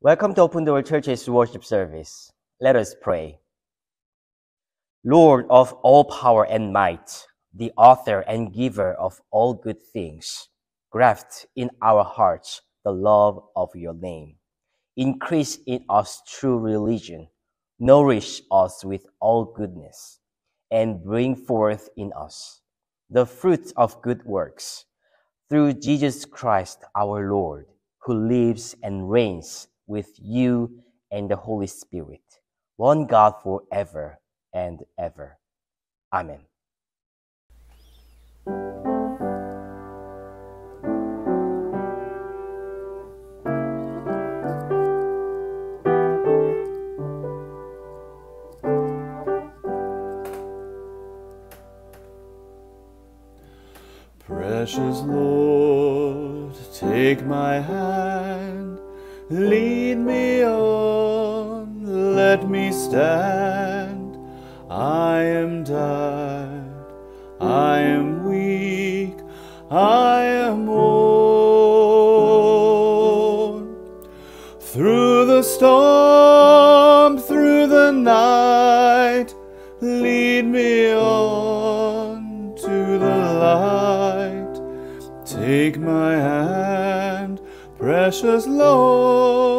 Welcome to Open Door Church's worship service. Let us pray. Lord of all power and might, the author and giver of all good things, graft in our hearts the love of your name. Increase in us true religion, nourish us with all goodness, and bring forth in us the fruits of good works through Jesus Christ our Lord, who lives and reigns with you and the Holy Spirit, one God forever and ever. Amen. Precious Lord, take my hand, lead let me stand. I am tired, I am weak, I am worn. Through the storm, through the night, lead me on to the light. Take my hand, precious Lord,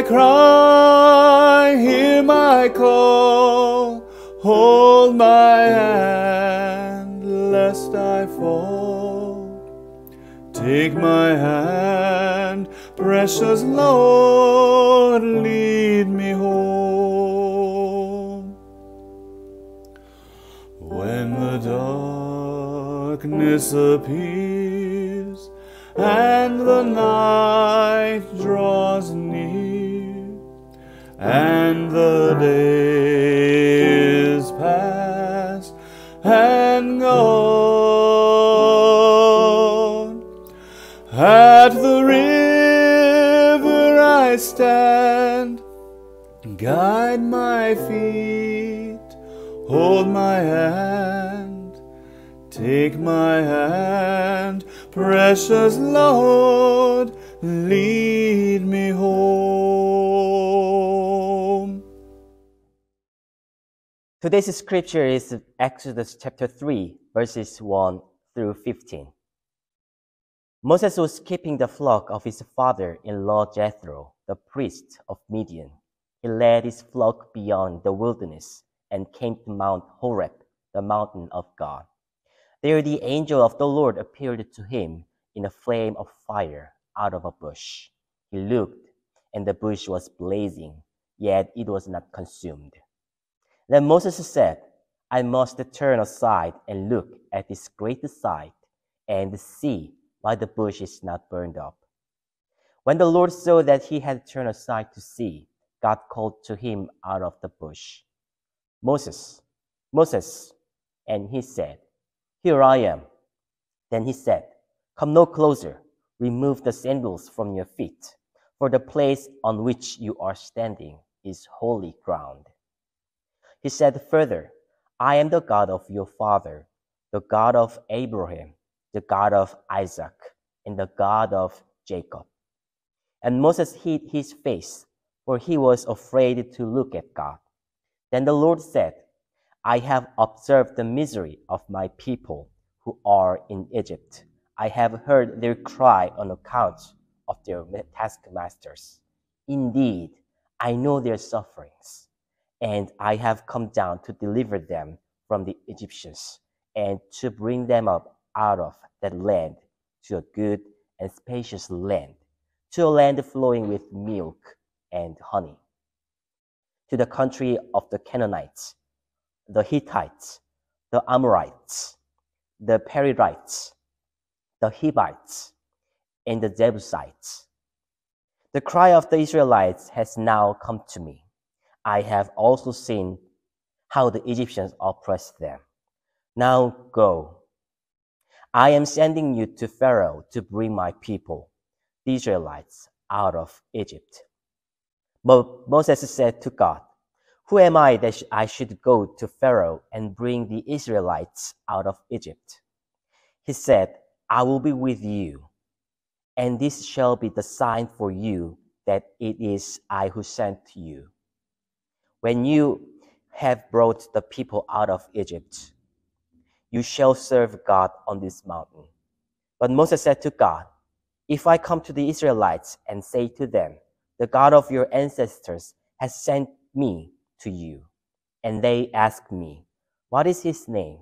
my cry, hear my call, hold my hand lest I fall. Take my hand, precious Lord, lead me home. When the darkness appears and the night draws near and the days past and gone. At the river I stand, guide my feet, hold my hand, take my hand, precious Lord, lead me home. Today's scripture is Exodus chapter 3, verses 1 through 15. Moses was keeping the flock of his father in law Jethro, the priest of Midian. He led his flock beyond the wilderness and came to Mount Horeb, the mountain of God. There the angel of the Lord appeared to him in a flame of fire out of a bush. He looked, and the bush was blazing, yet it was not consumed. Then Moses said, I must turn aside and look at this great sight and see why the bush is not burned up. When the Lord saw that he had turned aside to see, God called to him out of the bush, Moses, Moses. And he said, Here I am. Then he said, Come no closer, remove the sandals from your feet, for the place on which you are standing is holy ground. He said further, I am the God of your father, the God of Abraham, the God of Isaac, and the God of Jacob. And Moses hid his face, for he was afraid to look at God. Then the Lord said, I have observed the misery of my people who are in Egypt. I have heard their cry on account of their taskmasters. Indeed, I know their sufferings, and I have come down to deliver them from the Egyptians and to bring them up out of that land to a good and spacious land, to a land flowing with milk and honey, to the country of the Canaanites, the Hittites, the Amorites, the Perizzites, the Hivites, and the Jebusites. The cry of the Israelites has now come to me. I have also seen how the Egyptians oppressed them. Now go. I am sending you to Pharaoh to bring my people, the Israelites, out of Egypt. But Moses said to God, Who am I that I should go to Pharaoh and bring the Israelites out of Egypt? He said, I will be with you, and this shall be the sign for you that it is I who sent you. When you have brought the people out of Egypt, you shall serve God on this mountain. But Moses said to God, If I come to the Israelites and say to them, The God of your ancestors has sent me to you, and they ask me, What is his name?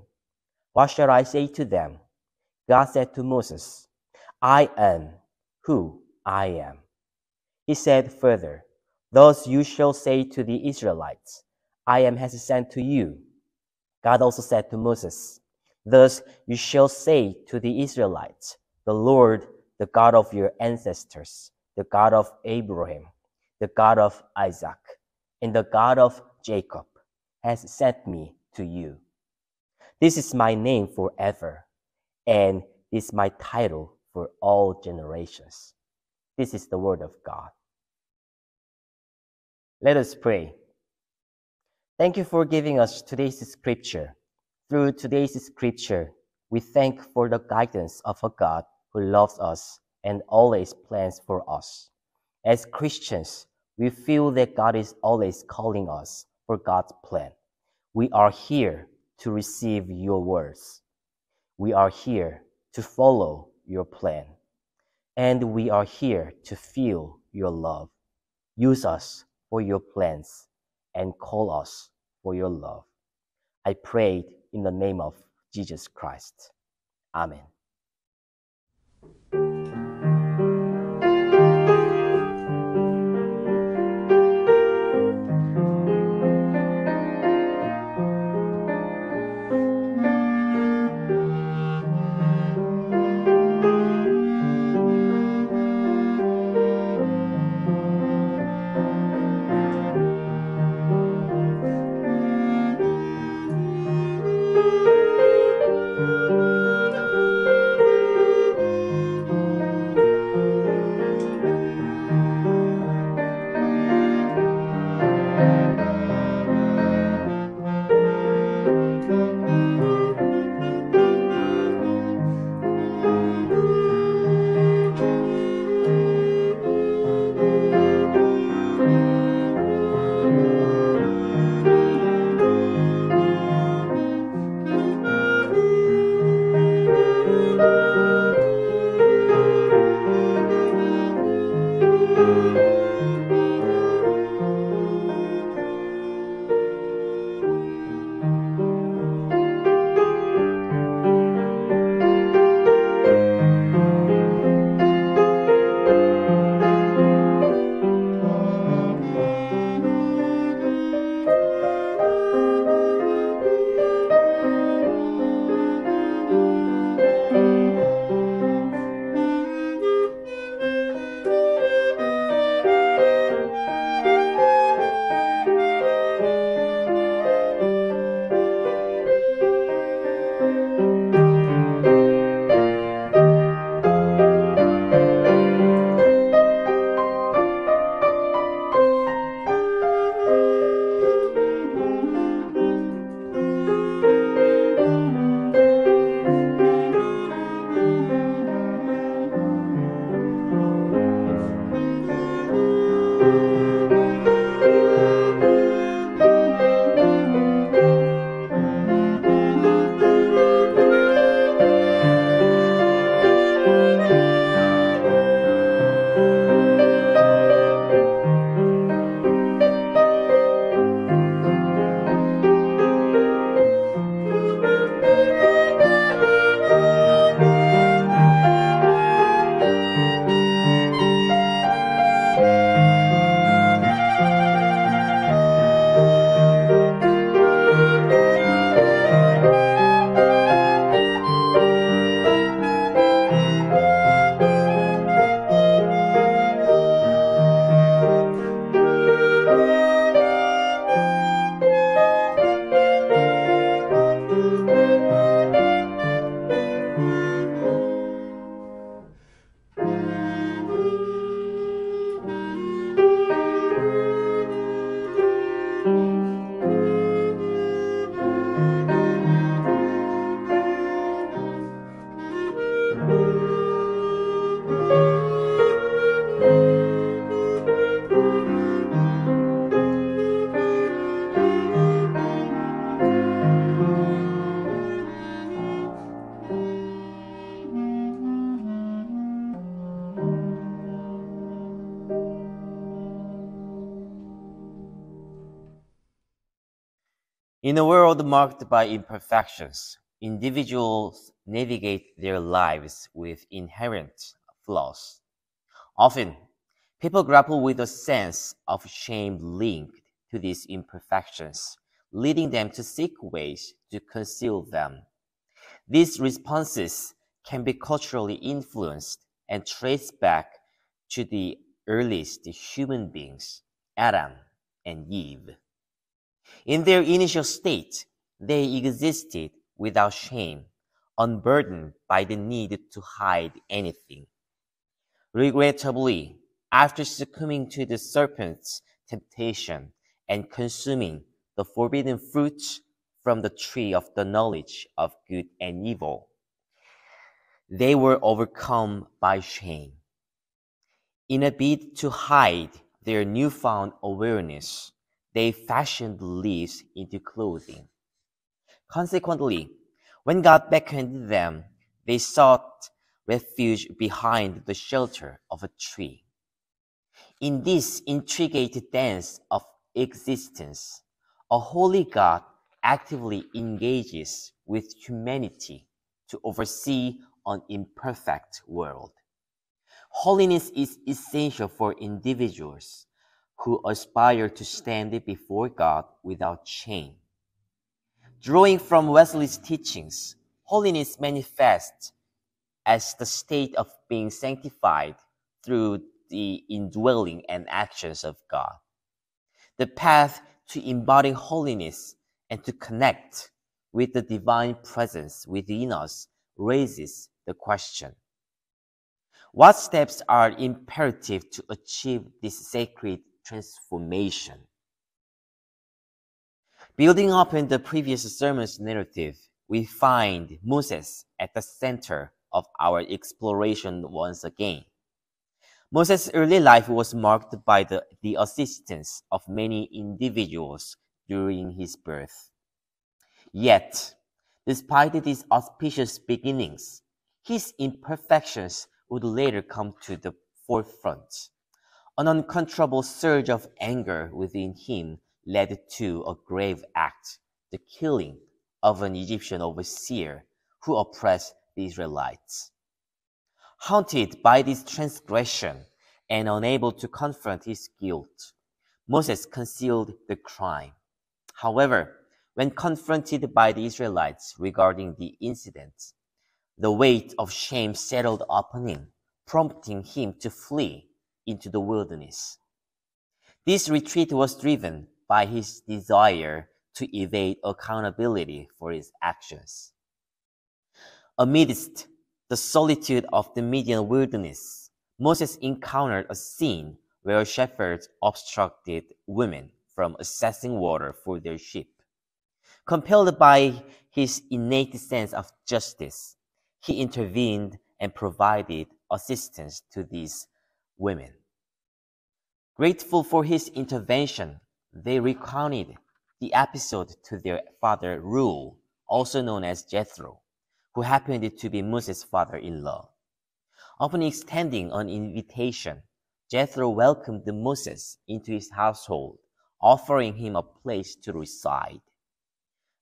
What shall I say to them? God said to Moses, I am who I am. He said further, Thus you shall say to the Israelites, I am has sent to you. God also said to Moses, Thus you shall say to the Israelites, The Lord, the God of your ancestors, the God of Abraham, the God of Isaac, and the God of Jacob, has sent me to you. This is my name forever, and is my title for all generations. This is the word of God. Let us pray. Thank you for giving us today's scripture. Through today's scripture, we thank for the guidance of a God who loves us and always plans for us. As Christians, we feel that God is always calling us for God's plan. We are here to receive your words. We are here to follow your plan. And we are here to feel your love. Use us for your plans and call us for your love. I prayed in the name of Jesus Christ. Amen. A world marked by imperfections, individuals navigate their lives with inherent flaws. Often, people grapple with a sense of shame linked to these imperfections, leading them to seek ways to conceal them. These responses can be culturally influenced and traced back to the earliest human beings, Adam and Eve. In their initial state, they existed without shame, unburdened by the need to hide anything. Regrettably, after succumbing to the serpent's temptation and consuming the forbidden fruit from the tree of the knowledge of good and evil, they were overcome by shame. In a bid to hide their newfound awareness, they fashioned leaves into clothing. Consequently, when God beckoned them, they sought refuge behind the shelter of a tree. In this intricate dance of existence, a holy God actively engages with humanity to oversee an imperfect world. Holiness is essential for individuals who aspire to stand before God without shame. Drawing from Wesley's teachings, holiness manifests as the state of being sanctified through the indwelling and actions of God. The path to embodying holiness and to connect with the divine presence within us raises the question What steps are imperative to achieve this sacred transformation? Building up in the previous sermon's narrative, we find Moses at the center of our exploration once again. Moses' early life was marked by the, the assistance of many individuals during his birth. Yet, despite these auspicious beginnings, his imperfections would later come to the forefront. An uncontrollable surge of anger within him led to a grave act, the killing of an Egyptian overseer who oppressed the Israelites. Haunted by this transgression and unable to confront his guilt, Moses concealed the crime. However, when confronted by the Israelites regarding the incident, the weight of shame settled upon him, prompting him to flee into the wilderness. This retreat was driven by his desire to evade accountability for his actions. Amidst the solitude of the Midian wilderness, Moses encountered a scene where shepherds obstructed women from accessing water for their sheep. Compelled by his innate sense of justice, he intervened and provided assistance to these women. Grateful for his intervention, they recounted the episode to their father Reuel, also known as Jethro, who happened to be Moses' father-in-law. Upon extending an invitation, Jethro welcomed Moses into his household, offering him a place to reside.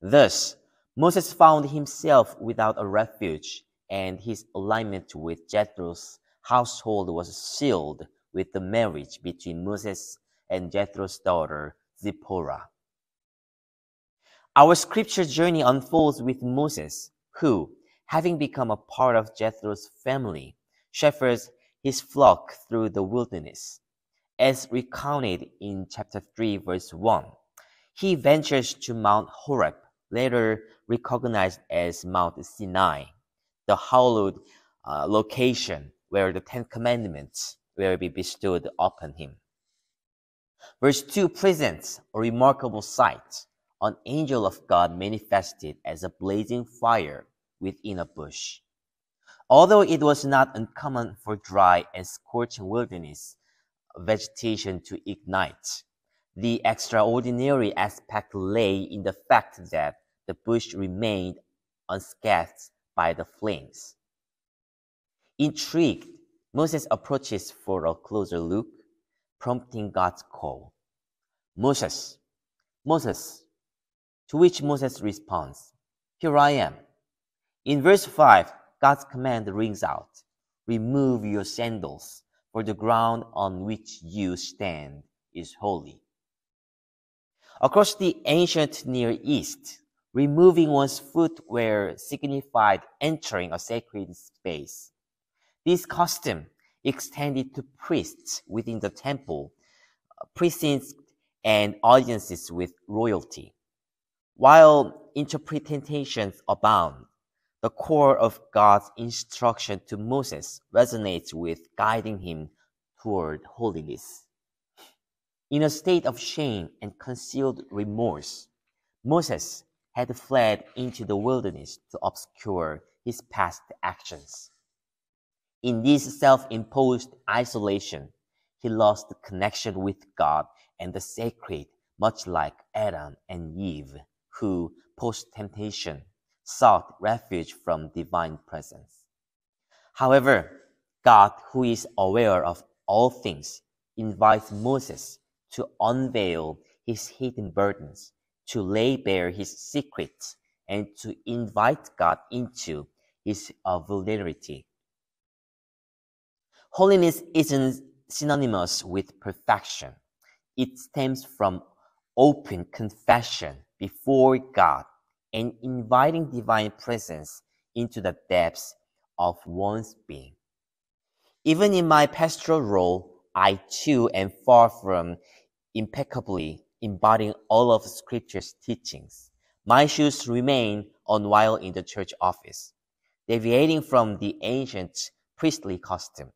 Thus, Moses found himself without a refuge, and his alignment with Jethro's household was sealed with the marriage between Moses and Jethro's daughter, Zipporah. Our scripture journey unfolds with Moses, who, having become a part of Jethro's family, shepherds his flock through the wilderness. As recounted in chapter 3, verse 1, he ventures to Mount Horeb, later recognized as Mount Sinai, the hallowed uh, location where the Ten Commandments will be bestowed upon him. Verse 2 presents a remarkable sight an angel of God manifested as a blazing fire within a bush. Although it was not uncommon for dry and scorching wilderness vegetation to ignite, the extraordinary aspect lay in the fact that the bush remained unscathed by the flames. Intrigued, Moses approaches for a closer look, prompting God's call. Moses, Moses, to which Moses responds, Here I am. In verse 5, God's command rings out Remove your sandals, for the ground on which you stand is holy. Across the ancient Near East, removing one's footwear signified entering a sacred space. This custom extended to priests within the temple, precincts, and audiences with royalty. While interpretations abound, the core of God's instruction to Moses resonates with guiding him toward holiness. In a state of shame and concealed remorse, Moses had fled into the wilderness to obscure his past actions. In this self imposed isolation, he lost connection with God and the sacred, much like Adam and Eve, who, post temptation, sought refuge from divine presence. However, God, who is aware of all things, invites Moses to unveil his hidden burdens, to lay bare his secrets, and to invite God into his uh, vulnerability. Holiness isn't synonymous with perfection. It stems from open confession before God and inviting divine presence into the depths of one's being. Even in my pastoral role, I too am far from impeccably embodying all of Scripture's teachings. My shoes remain on while in the church office, deviating from the ancient priestly custom.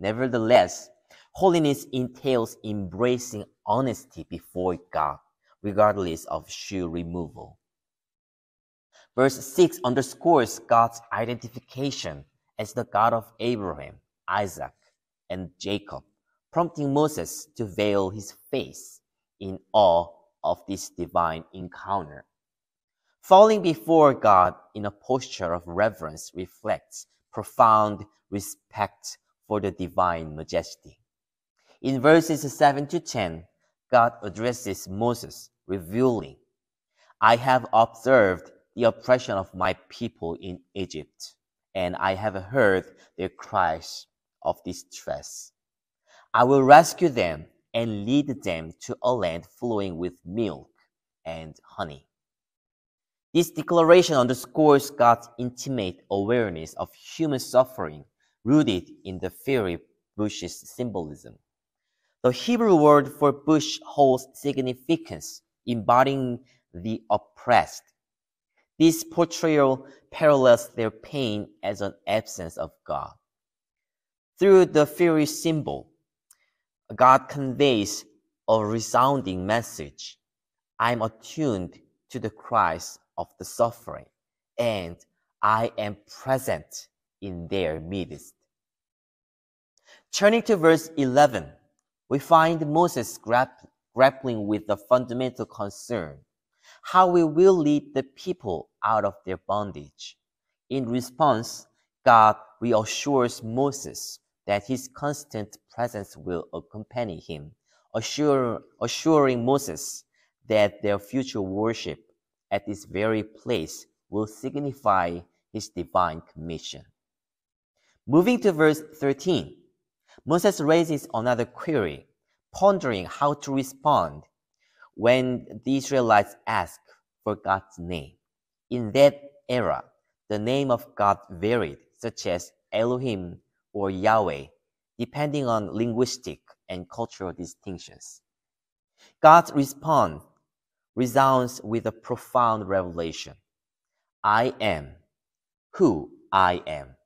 Nevertheless, holiness entails embracing honesty before God, regardless of shoe removal. Verse 6 underscores God's identification as the God of Abraham, Isaac, and Jacob, prompting Moses to veil his face in awe of this divine encounter. Falling before God in a posture of reverence reflects profound respect for the divine majesty. In verses 7 to 10, God addresses Moses, revealing, I have observed the oppression of my people in Egypt, and I have heard their cries of distress. I will rescue them and lead them to a land flowing with milk and honey. This declaration underscores God's intimate awareness of human suffering rooted in the fiery bush's symbolism. The Hebrew word for bush holds significance, embodying the oppressed, this portrayal parallels their pain as an absence of God. Through the fiery symbol, God conveys a resounding message. I'm attuned to the cries of the suffering, and I am present in their midst. Turning to verse 11, we find Moses grapp- grappling with the fundamental concern how we will lead the people out of their bondage. In response, God reassures Moses that his constant presence will accompany him, assure, assuring Moses that their future worship at this very place will signify his divine commission. Moving to verse 13, Moses raises another query, pondering how to respond when the Israelites ask for God's name. In that era, the name of God varied, such as Elohim or Yahweh, depending on linguistic and cultural distinctions. God's response resounds with a profound revelation I am who I am.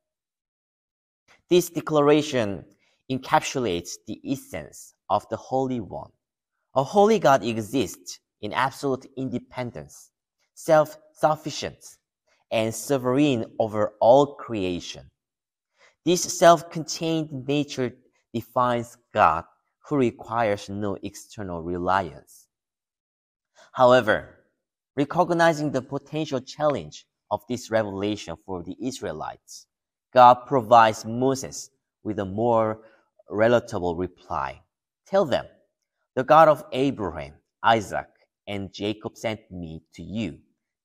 This declaration encapsulates the essence of the Holy One. A holy God exists in absolute independence, self sufficient, and sovereign over all creation. This self contained nature defines God, who requires no external reliance. However, recognizing the potential challenge of this revelation for the Israelites, God provides Moses with a more relatable reply. Tell them, the God of Abraham, Isaac, and Jacob sent me to you.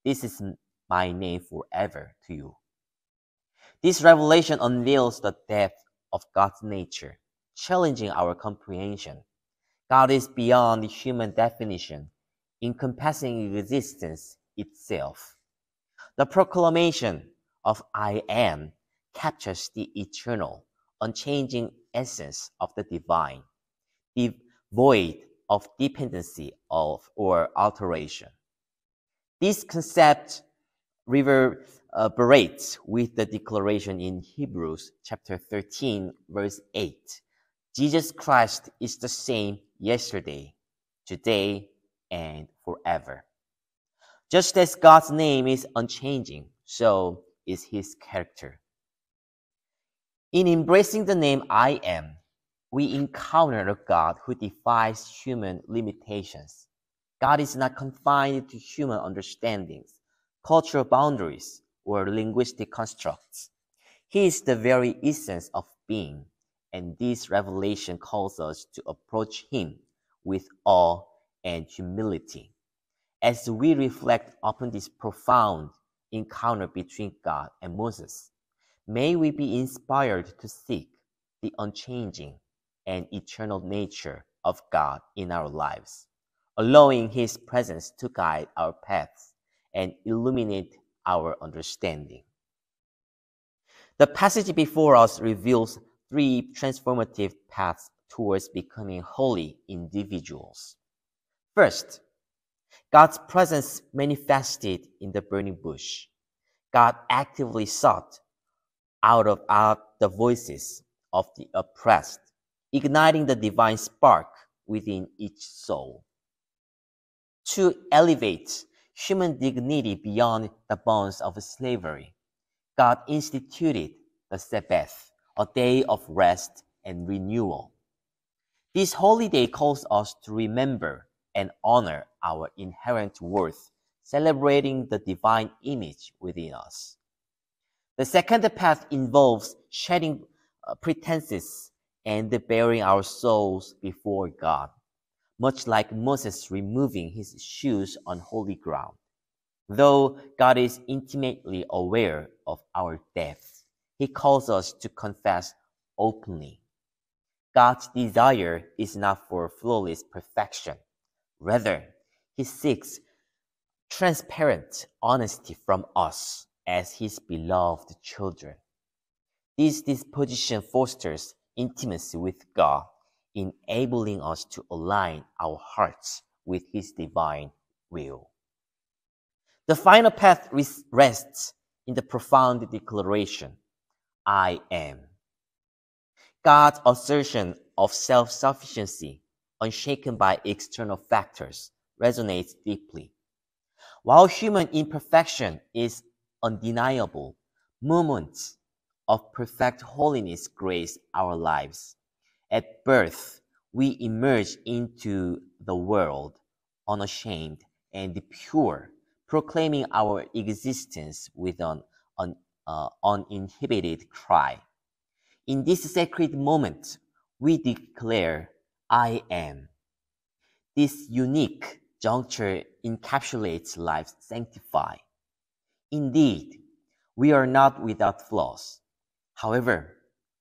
This is my name forever to you. This revelation unveils the depth of God's nature, challenging our comprehension. God is beyond human definition, encompassing existence itself. The proclamation of I am captures the eternal, unchanging essence of the divine, devoid of dependency of or alteration. This concept reverberates with the declaration in Hebrews chapter 13, verse 8. Jesus Christ is the same yesterday, today, and forever. Just as God's name is unchanging, so is his character. In embracing the name I am, we encounter a God who defies human limitations. God is not confined to human understandings, cultural boundaries, or linguistic constructs. He is the very essence of being, and this revelation calls us to approach Him with awe and humility. As we reflect upon this profound encounter between God and Moses, may we be inspired to seek the unchanging and eternal nature of God in our lives, allowing His presence to guide our paths and illuminate our understanding. The passage before us reveals three transformative paths towards becoming holy individuals. First, God's presence manifested in the burning bush. God actively sought out of out the voices of the oppressed, igniting the divine spark within each soul. To elevate human dignity beyond the bonds of slavery, God instituted the Sabbath, a day of rest and renewal. This holy day calls us to remember and honor our inherent worth, celebrating the divine image within us. The second path involves shedding uh, pretenses and baring our souls before God, much like Moses removing his shoes on holy ground. Though God is intimately aware of our depths, he calls us to confess openly. God's desire is not for flawless perfection. Rather, he seeks transparent honesty from us as his beloved children. This disposition fosters intimacy with God, enabling us to align our hearts with his divine will. The final path rests in the profound declaration I am. God's assertion of self sufficiency, unshaken by external factors, resonates deeply. While human imperfection is undeniable, moments of perfect holiness grace our lives. At birth, we emerge into the world unashamed and pure, proclaiming our existence with an, an uh, uninhibited cry. In this sacred moment, we declare, I am. This unique juncture encapsulates life's sanctify. Indeed, we are not without flaws. However,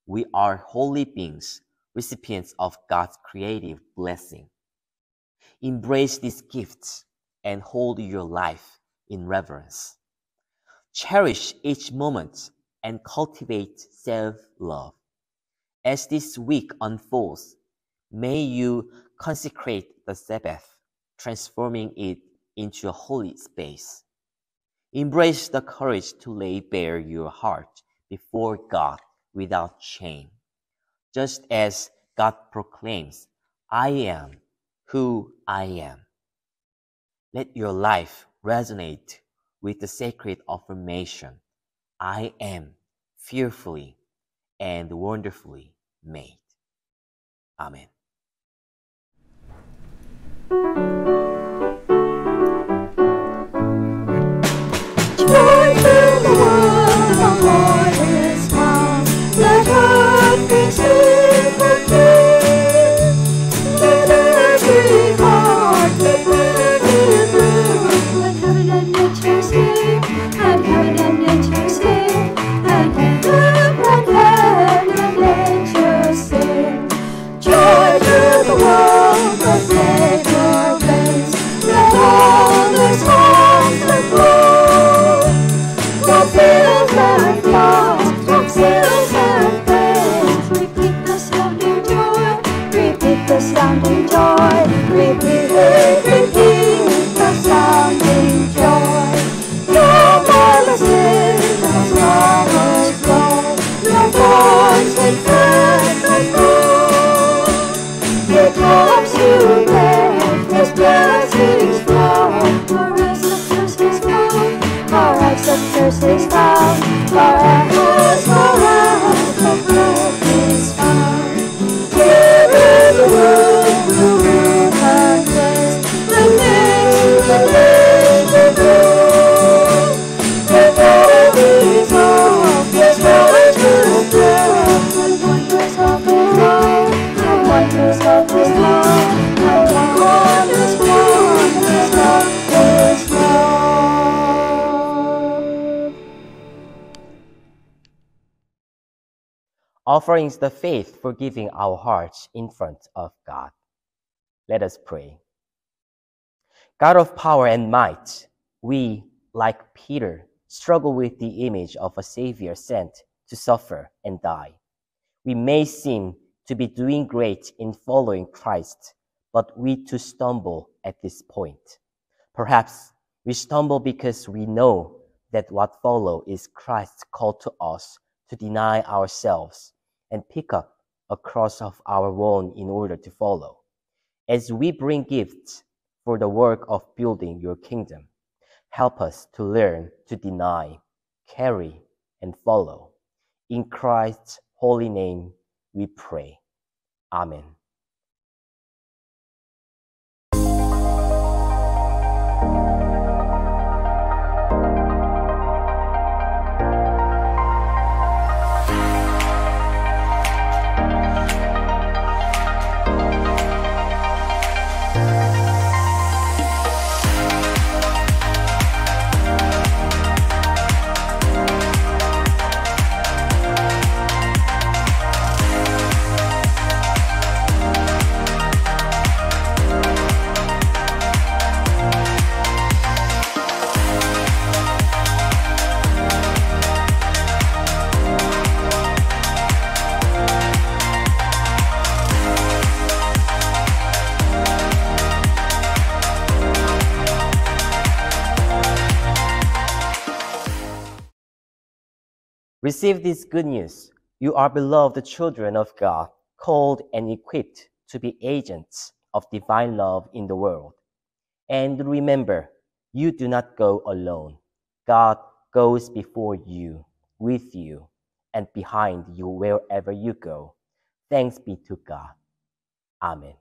we are holy beings, recipients of God's creative blessing. Embrace these gifts and hold your life in reverence. Cherish each moment and cultivate self love. As this week unfolds, may you consecrate the Sabbath, transforming it into a holy space. Embrace the courage to lay bare your heart before God without shame, just as God proclaims, I am who I am. Let your life resonate with the sacred affirmation, I am fearfully and wonderfully made. Amen. feels like fall. Thirst is Offerings the faith for giving our hearts in front of God. Let us pray. God of power and might, we, like Peter, struggle with the image of a Savior sent to suffer and die. We may seem to be doing great in following Christ, but we too stumble at this point. Perhaps we stumble because we know that what follow is Christ's call to us to deny ourselves and pick up a cross of our own in order to follow. As we bring gifts for the work of building your kingdom, help us to learn to deny, carry, and follow. In Christ's holy name we pray. Amen. Receive this good news. You are beloved children of God, called and equipped to be agents of divine love in the world. And remember, you do not go alone. God goes before you, with you, and behind you wherever you go. Thanks be to God. Amen.